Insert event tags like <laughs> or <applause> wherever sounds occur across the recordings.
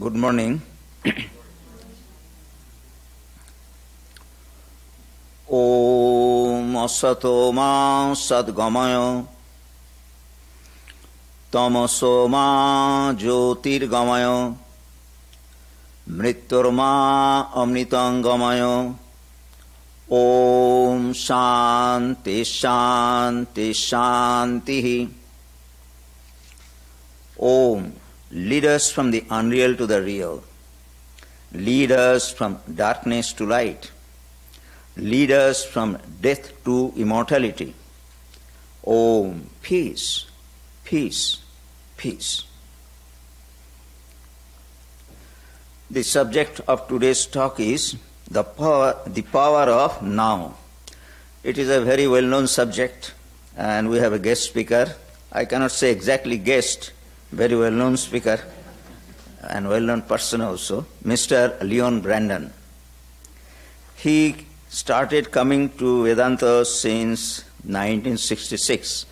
Good morning. ॐ असतो मा सद्गमय तमसो मा ज्योतिर्गमय मृत्युर्मा अमृतङ्गमय ॐ शान्ति शान्ति शान्तिः ॐ lead us from the unreal to the real lead us from darkness to light lead us from death to immortality. Om, peace, peace, peace. The subject of today's talk is the power, the power of now. It is a very well known subject, and we have a guest speaker. I cannot say exactly guest, very well known speaker and well known person also, Mr. Leon Brandon. He started coming to Vedanta since 1966.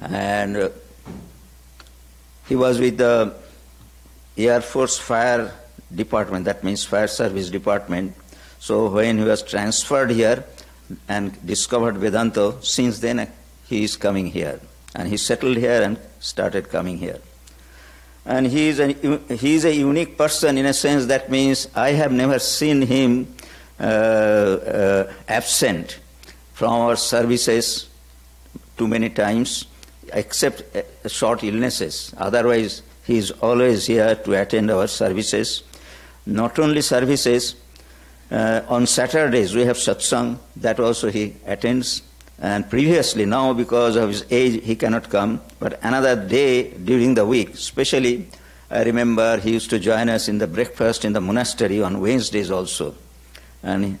And uh, he was with the Air Force Fire Department, that means Fire Service Department. So when he was transferred here and discovered Vedanta, since then uh, he is coming here. And he settled here and started coming here. And he is, a, he is a unique person in a sense that means I have never seen him uh, uh, absent from our services too many times, except uh, short illnesses. Otherwise, he is always here to attend our services. Not only services, uh, on Saturdays we have satsang, that also he attends. And previously, now because of his age, he cannot come. But another day during the week, especially, I remember he used to join us in the breakfast in the monastery on Wednesdays also. And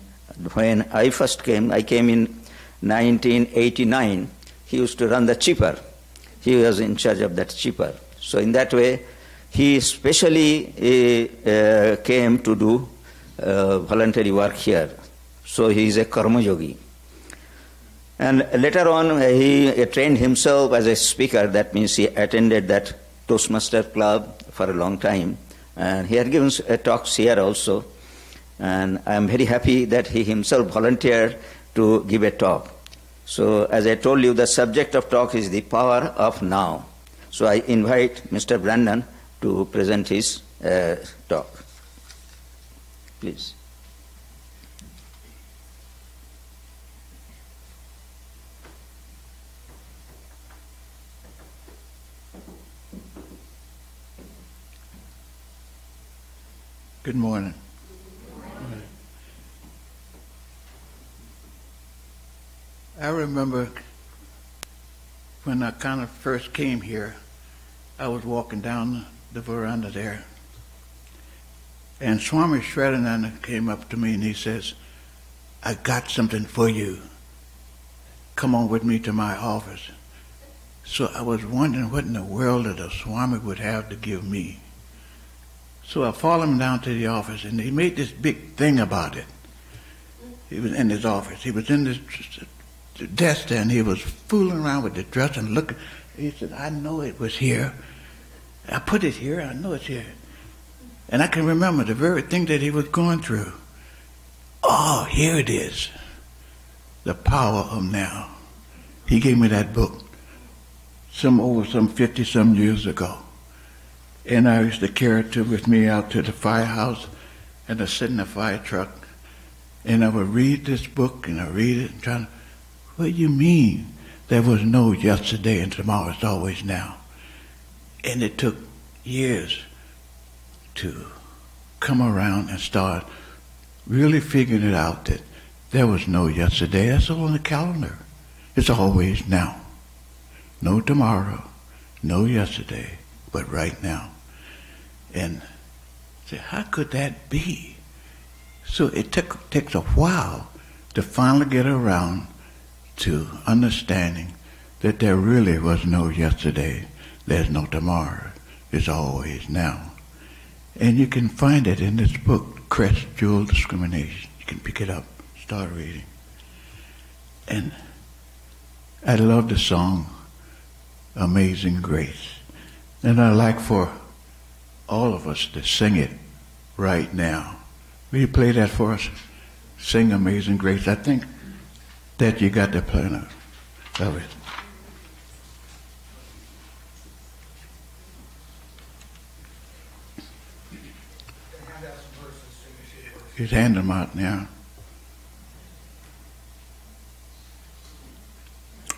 when I first came, I came in 1989. He used to run the cheaper. He was in charge of that cheaper. So in that way, he especially uh, came to do uh, voluntary work here. So he is a karma yogi. And later on, he trained himself as a speaker. That means he attended that Toastmaster club for a long time. And he had given talks here also. And I am very happy that he himself volunteered to give a talk. So, as I told you, the subject of talk is the power of now. So, I invite Mr. Brandon to present his uh, talk. Please. Good morning. I remember when I kind of first came here, I was walking down the veranda there, and Swami Shraddhananda came up to me and he says, I got something for you. Come on with me to my office. So I was wondering what in the world that a Swami would have to give me. So I followed him down to the office, and he made this big thing about it. He was in his office. He was in this desk there, and he was fooling around with the dress and looking. He said, I know it was here. I put it here. I know it's here. And I can remember the very thing that he was going through. Oh, here it is. The power of now. He gave me that book some over some 50 some years ago. And I used to carry it with me out to the firehouse and I sit in the fire truck and I would read this book and I read it and trying to what do you mean? There was no yesterday and tomorrow is always now. And it took years to come around and start really figuring it out that there was no yesterday. That's all on the calendar. It's always now. No tomorrow, no yesterday, but right now. And say, how could that be? So it took takes a while to finally get around to understanding that there really was no yesterday, there's no tomorrow, it's always now. And you can find it in this book, Crest Jewel Discrimination. You can pick it up, start reading. And I love the song Amazing Grace. And I like for all of us to sing it right now. Will you play that for us? Sing Amazing Grace. I think that you got the plan of it. He's handing them out now.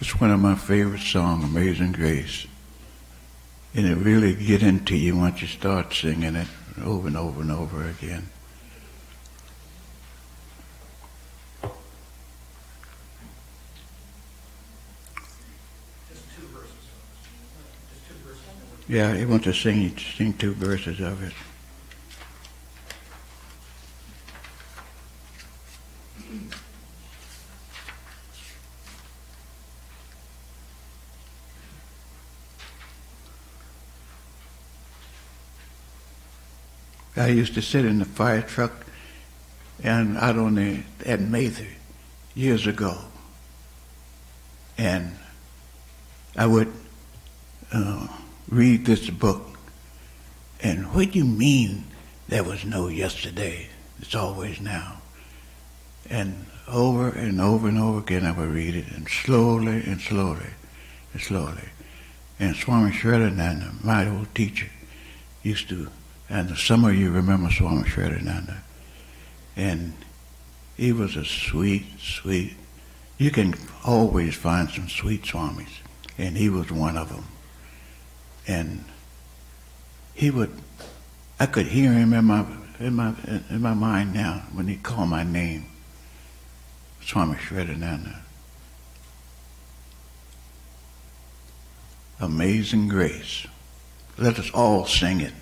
It's one of my favorite songs, Amazing Grace. And it really get into you once you start singing it over and over and over again. Yeah, he wants to sing, sing two verses of it. I used to sit in the fire truck and out on the at Mather years ago, and I would uh, read this book. And what do you mean there was no yesterday? It's always now. And over and over and over again, I would read it, and slowly and slowly and slowly. And Swami Shraddhananda, my old teacher, used to and some of you remember Swami Shraddhananda. And he was a sweet, sweet, you can always find some sweet swamis. And he was one of them. And he would, I could hear him in my, in my, in my mind now when he called my name. Swami Shraddhananda. Amazing grace. Let us all sing it.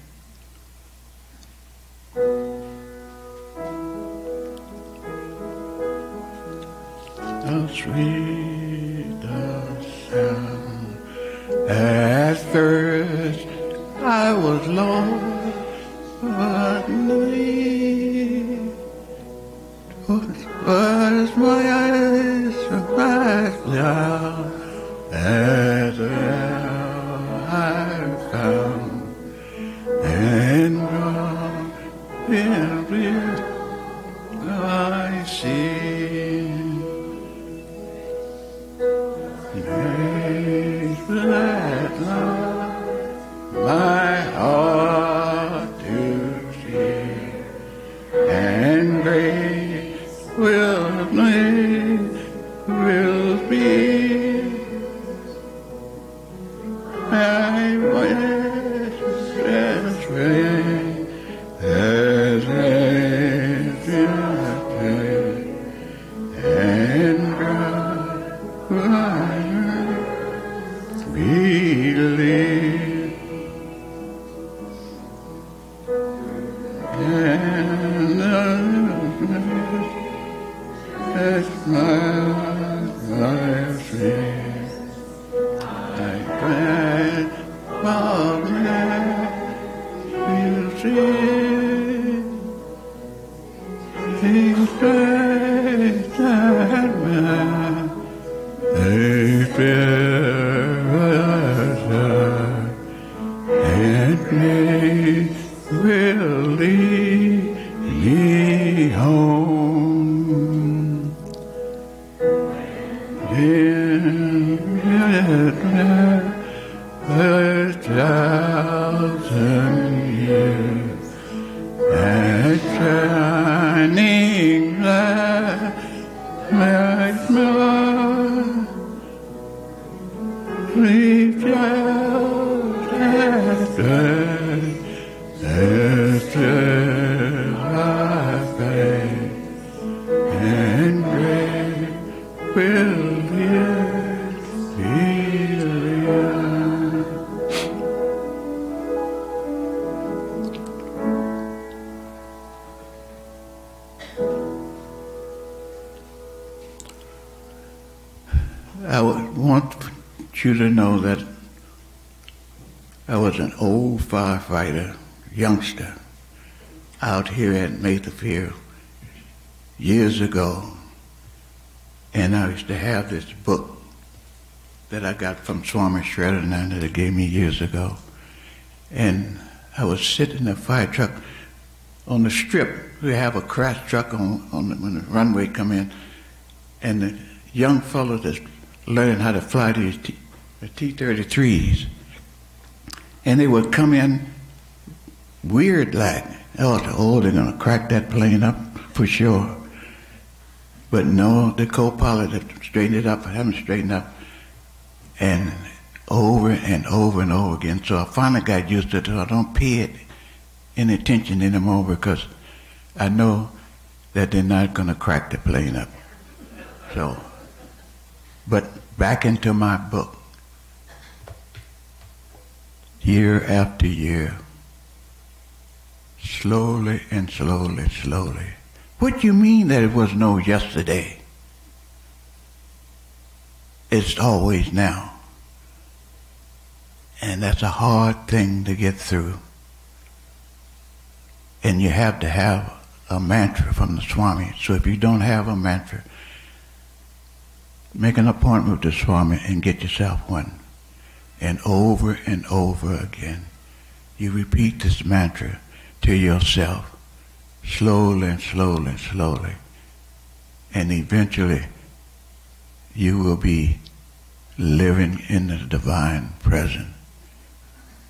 Thousand firefighter, youngster, out here at Mather years ago. And I used to have this book that I got from Swami Shraddhananda that gave me years ago. And I was sitting in a fire truck on the strip. We have a crash truck on, on the, when the runway come in, and the young fellow that's learning how to fly these T, the T-33s, and they would come in weird like, oh, oh, they're gonna crack that plane up for sure. But no, the co-pilot had straightened it up, I haven't straightened up, and over and over and over again. So I finally got used to it. So I don't pay it any attention anymore because I know that they're not going to crack the plane up. So, but back into my book. Year after year, slowly and slowly, slowly. What do you mean that it was no yesterday? It's always now. And that's a hard thing to get through. And you have to have a mantra from the Swami. So if you don't have a mantra, make an appointment with the Swami and get yourself one. And over and over again, you repeat this mantra to yourself, slowly and slowly and slowly. And eventually, you will be living in the divine presence.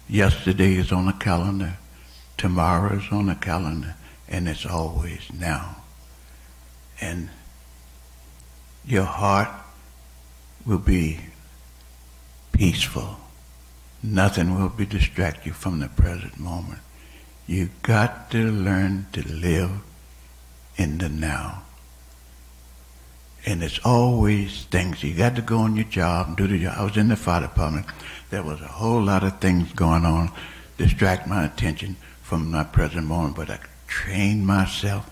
Yesterday is on the calendar, tomorrow is on the calendar, and it's always now. And your heart will be peaceful. Nothing will be distract you from the present moment. You got to learn to live in the now. And it's always things. You got to go on your job and do the job. I was in the fire department there was a whole lot of things going on distract my attention from my present moment, but I trained myself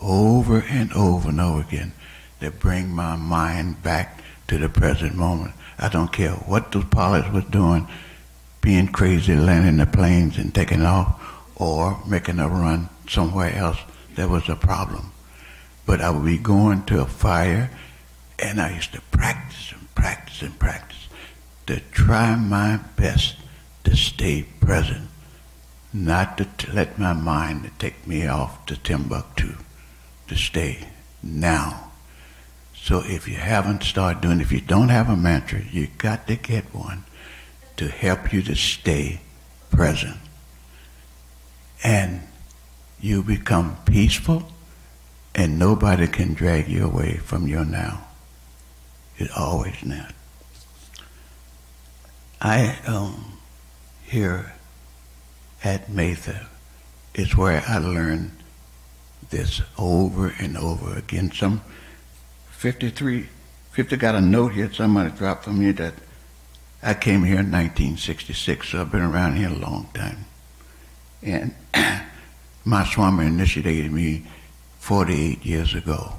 over and over and over again to bring my mind back to the present moment. I don't care what those pilots was doing, being crazy, landing the planes and taking off, or making a run somewhere else. There was a problem. But I would be going to a fire, and I used to practice and practice and practice to try my best to stay present, not to let my mind take me off to Timbuktu, to stay now. So if you haven't started doing, if you don't have a mantra, you got to get one to help you to stay present. And you become peaceful and nobody can drag you away from your now. It's always now. I um, here at Mather is where I learned this over and over again. Some 53, 50 got a note here somebody dropped for me that I came here in 1966, so I've been around here a long time. And <clears throat> my Swami initiated me 48 years ago.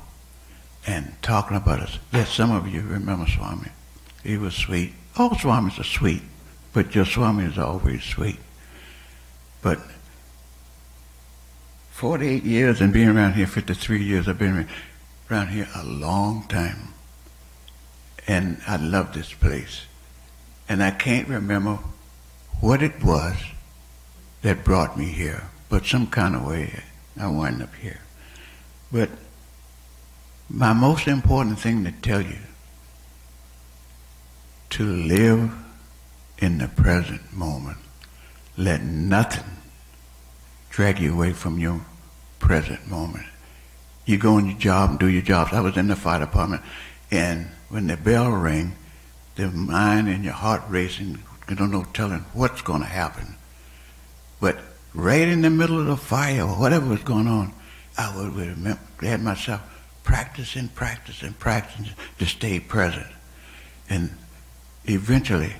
And talking about us, yes, some of you remember Swami. He was sweet. All Swamis are sweet, but your Swami is always sweet. But 48 years and being around here 53 years, I've been around here a long time. And I love this place. And I can't remember what it was that brought me here, but some kind of way I wound up here. But my most important thing to tell you to live in the present moment. Let nothing drag you away from your present moment. You go on your job and do your jobs. I was in the fire department, and when the bell rang, the mind and your heart racing, you don't know telling what's going to happen. But right in the middle of the fire or whatever was going on, I would remember, had myself practicing, practicing, practicing to stay present. And eventually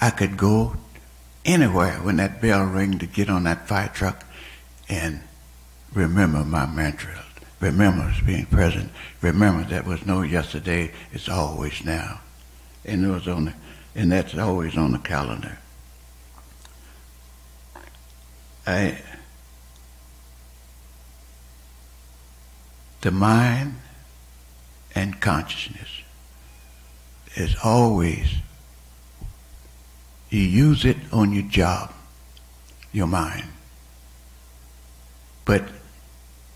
I could go anywhere when that bell rang to get on that fire truck and remember my mantra. Remember being present. Remember that was no yesterday, it's always now. And it was on the, and that's always on the calendar. I the mind and consciousness is always you use it on your job, your mind. But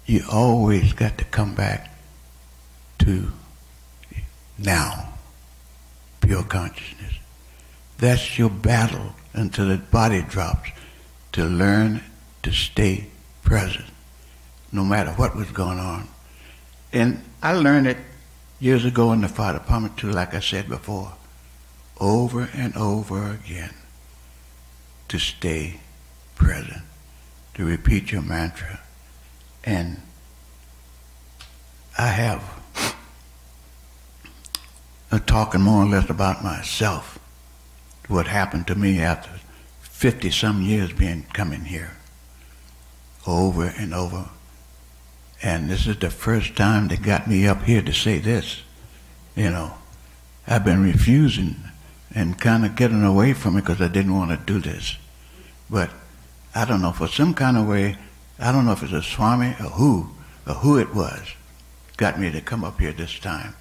you always got to come back to now, pure consciousness. That's your battle until the body drops to learn to stay present no matter what was going on. And I learned it years ago in the Department too, like I said before, over and over again to stay present, to repeat your mantra. And I have a talking more or less about myself, what happened to me after 50 some years being coming here, over and over. And this is the first time they got me up here to say this. You know, I've been refusing and kind of getting away from it because I didn't want to do this. But I don't know, for some kind of way, I don't know if it's a Swami or who, or who it was, got me to come up here this time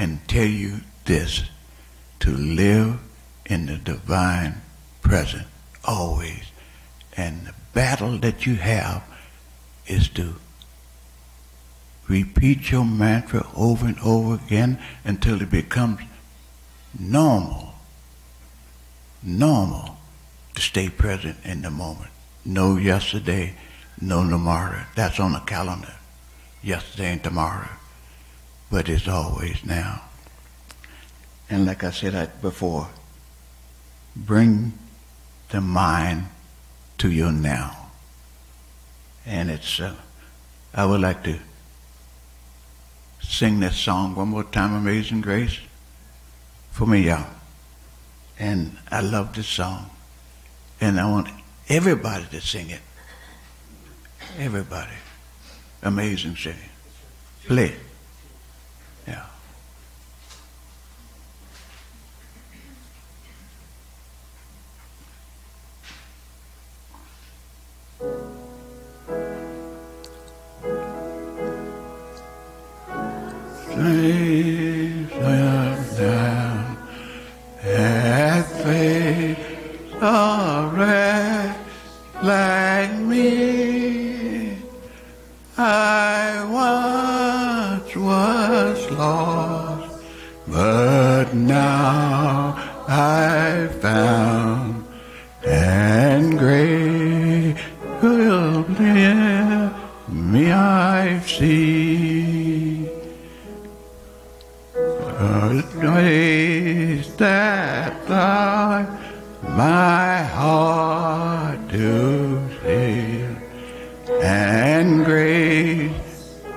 and tell you this, to live in the divine present always. And the battle that you have is to repeat your mantra over and over again until it becomes normal. Normal to stay present in the moment. No yesterday, no tomorrow. That's on the calendar. Yesterday and tomorrow. But it's always now. And like I said before, bring the mind to your now. And it's, uh, I would like to sing this song one more time, Amazing Grace, for me, y'all. And I love this song. And I want everybody to sing it. Everybody. Amazing singing. Play. Yeah.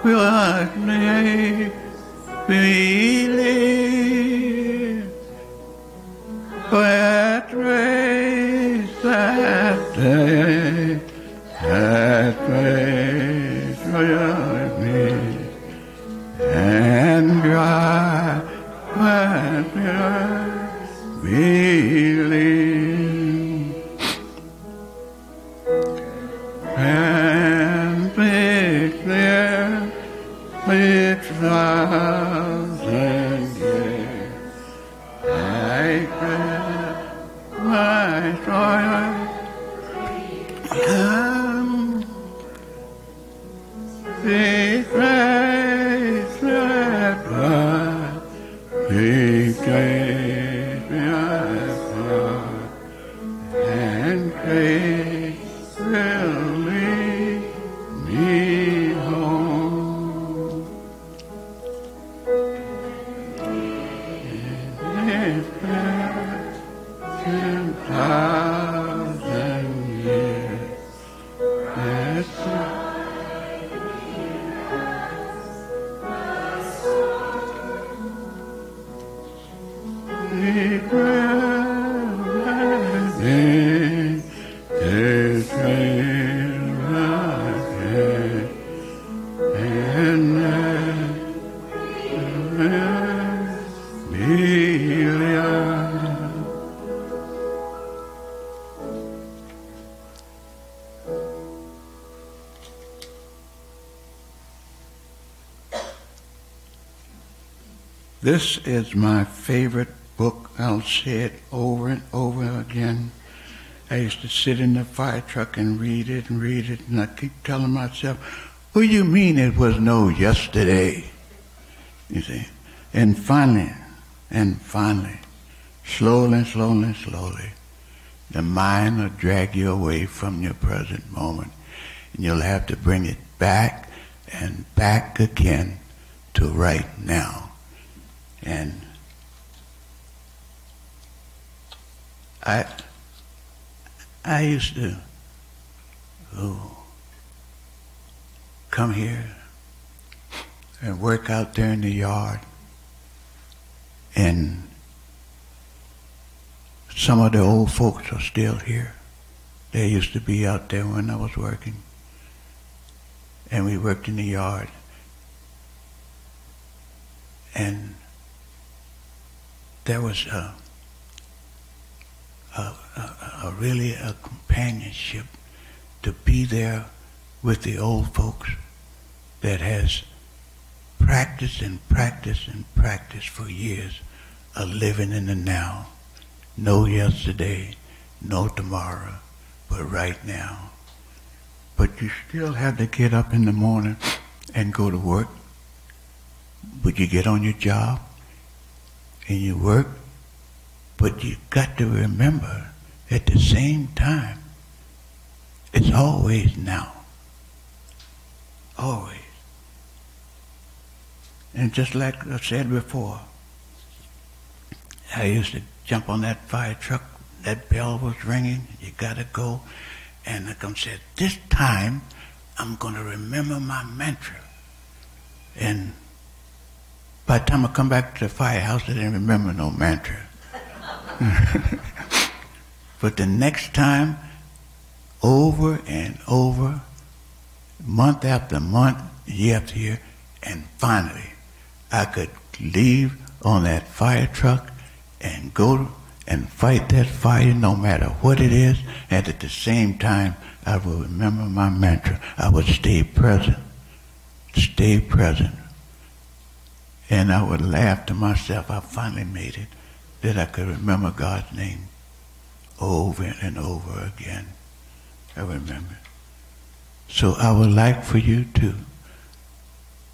Will This is my favorite book. I'll say it over and over again. I used to sit in the fire truck and read it and read it, and I keep telling myself, what do you mean it was no yesterday? You see? And finally, and finally, slowly, slowly, slowly, the mind will drag you away from your present moment. And you'll have to bring it back and back again to right now. And I I used to oh, come here and work out there in the yard. And some of the old folks are still here. They used to be out there when I was working. And we worked in the yard. And there was a, a, a, a really a companionship to be there with the old folks that has practiced and practiced and practiced for years of living in the now. No yesterday, no tomorrow, but right now. But you still have to get up in the morning and go to work. But you get on your job and you work. But you got to remember at the same time, it's always now. Always. And just like I said before, I used to jump on that fire truck, that bell was ringing, you gotta go. And I come said, this time I'm gonna remember my mantra. And by the time I come back to the firehouse, I didn't remember no mantra. <laughs> but the next time, over and over, month after month, year after year, and finally, I could leave on that fire truck and go and fight that fire no matter what it is. And at the same time, I will remember my mantra. I would stay present, stay present. And I would laugh to myself, I finally made it, that I could remember God's name over and over again. I remember. So I would like for you to,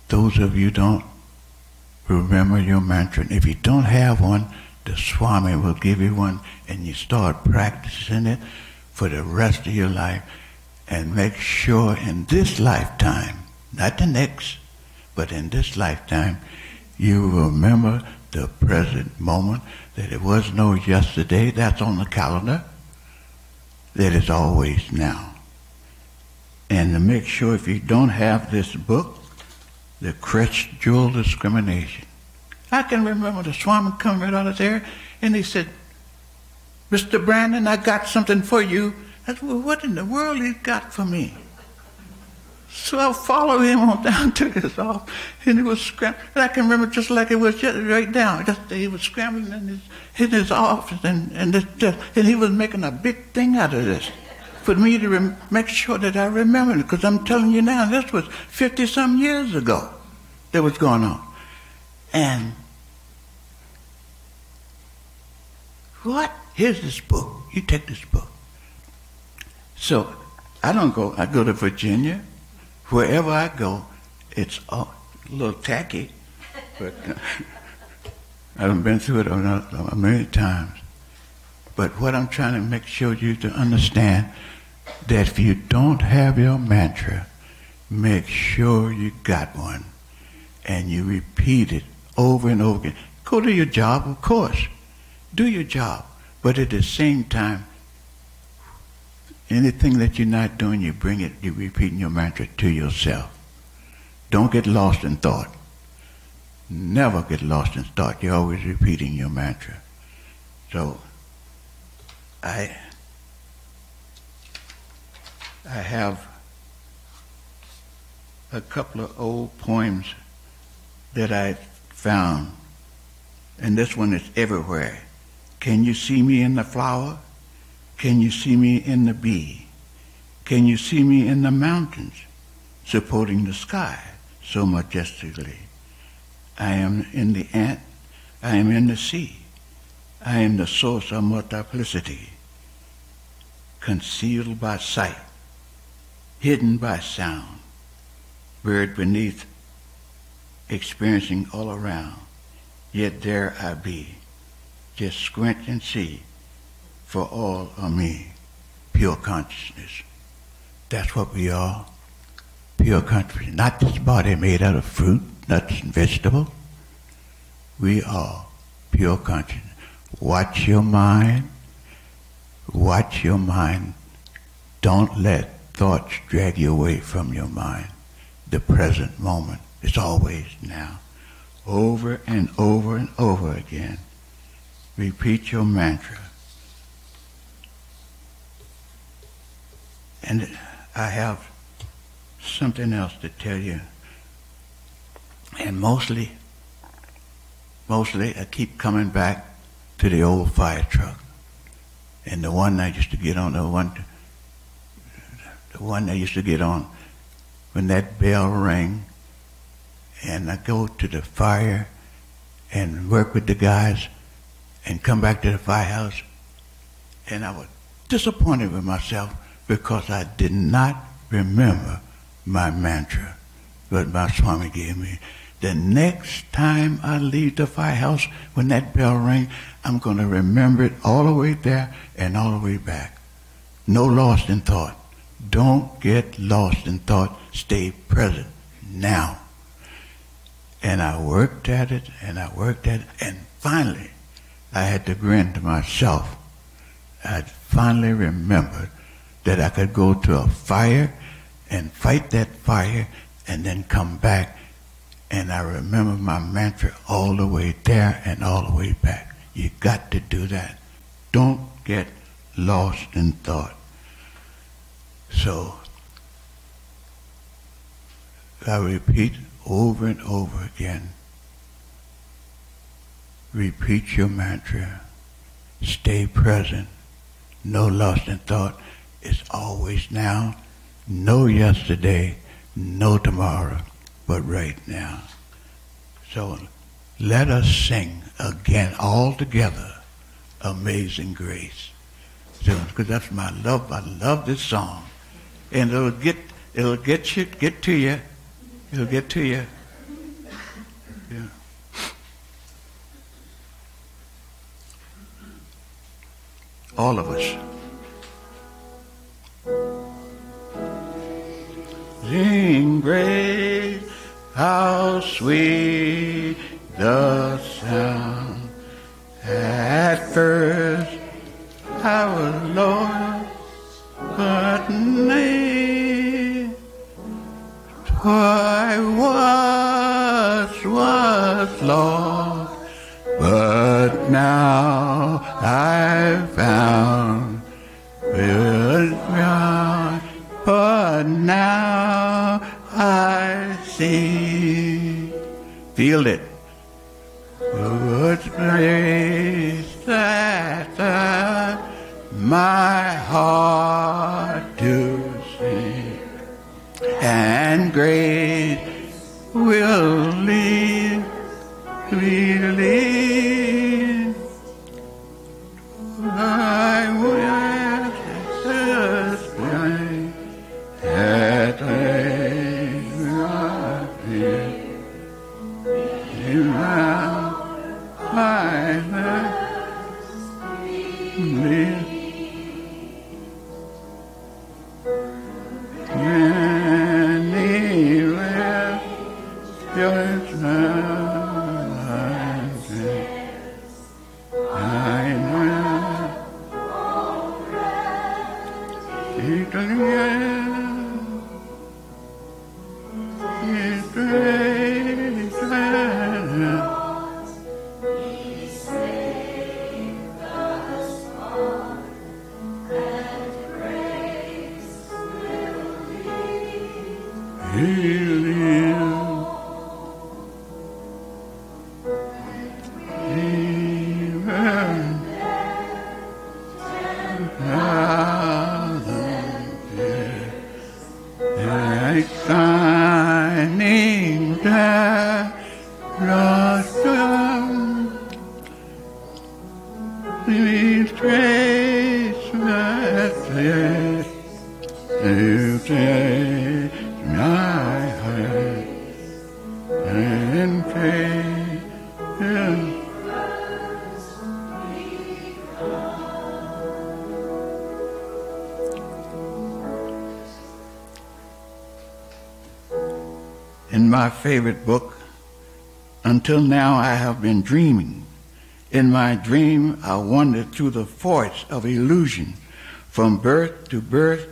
those of you don't remember your mantra. If you don't have one, the Swami will give you one and you start practicing it for the rest of your life and make sure in this lifetime, not the next, but in this lifetime, you remember the present moment, that it was no yesterday, that's on the calendar, that is always now. And to make sure if you don't have this book, the Jewel discrimination. I can remember the Swami coming right out of there, and he said, Mr. Brandon, I got something for you. I said, well, what in the world he got for me? So I followed him on down <laughs> to his office, and he was scrambling. And I can remember just like it was just right down. Just, he was scrambling in his, in his office, and, and, this, uh, and he was making a big thing out of this for me to rem- make sure that I remembered because I'm telling you now, this was 50 some years ago that was going on. And what? Here's this book. You take this book. So I don't go, I go to Virginia. Wherever I go, it's a little tacky, but <laughs> I've been through it a many times. But what I'm trying to make sure you to understand that if you don't have your mantra, make sure you got one and you repeat it over and over again. Go to your job, of course. Do your job. But at the same time, anything that you're not doing, you bring it, you're repeating your mantra to yourself. Don't get lost in thought. Never get lost in thought. You're always repeating your mantra. So, I I have a couple of old poems that I found, and this one is everywhere. Can you see me in the flower? Can you see me in the bee? Can you see me in the mountains, supporting the sky so majestically? I am in the ant, I am in the sea, I am the source of multiplicity. concealed by sight, hidden by sound, buried beneath, experiencing all around. Yet there I be, just squint and see, for all of me, pure consciousness. That's what we are, pure consciousness. Not this body made out of fruit, nuts, and vegetables. We are pure consciousness. Watch your mind. Watch your mind. Don't let thoughts drag you away from your mind. The present moment is always now. Over and over and over again. Repeat your mantra. And I have something else to tell you. And mostly, mostly I keep coming back to the old fire truck. And the one I used to get on, the one, the one I used to get on when that bell rang and I go to the fire and work with the guys and come back to the firehouse and I was disappointed with myself because I did not remember my mantra that my Swami gave me. The next time I leave the firehouse, when that bell rings, I'm going to remember it all the way there and all the way back. No lost in thought. Don't get lost in thought. Stay present now. And I worked at it and I worked at it and finally I had to grin to myself. I finally remembered that I could go to a fire and fight that fire and then come back and I remember my mantra all the way there and all the way back. You got to do that. Don't get lost in thought. So I repeat over and over again. Repeat your mantra. Stay present. No lost in thought. It's always now. No yesterday. No tomorrow. But right now. So let us sing again all together Amazing Grace. Because that's my love. I love this song. And it'll get it'll get you get to you It'll get to you. Yeah. All of us. Sing grace, how sweet the sound. At first I was lost, but nay, I was, was lost, but now I found but now Feel it. Good place that uh, my heart to sing and grace will my favorite book, until now I have been dreaming. In my dream, I wandered through the forest of illusion, from birth to birth,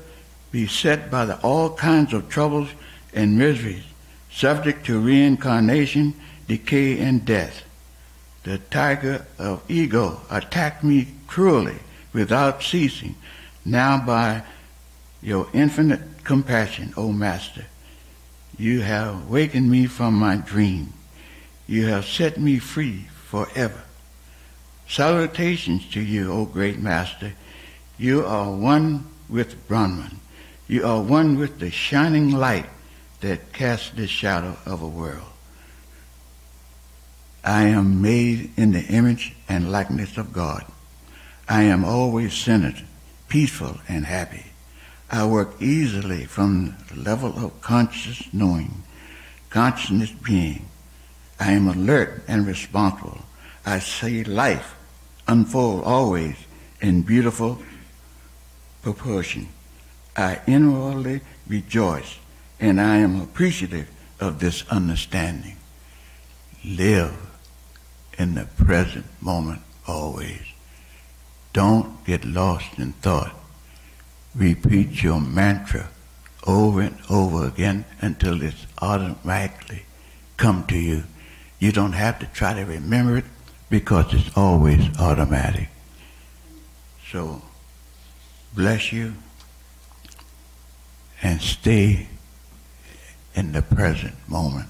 beset by the, all kinds of troubles and miseries, subject to reincarnation, decay, and death. The tiger of ego attacked me cruelly without ceasing. Now, by your infinite compassion, O Master, you have wakened me from my dream. You have set me free forever. Salutations to you, O great Master. You are one with Brahman. You are one with the shining light that casts the shadow of a world. I am made in the image and likeness of God. I am always centered, peaceful, and happy. I work easily from the level of conscious knowing, consciousness being. I am alert and responsible. I see life unfold always in beautiful proportion. I inwardly rejoice and I am appreciative of this understanding. Live in the present moment always. Don't get lost in thought. Repeat your mantra over and over again until it's automatically come to you. You don't have to try to remember it because it's always automatic. So, bless you and stay in the present moment.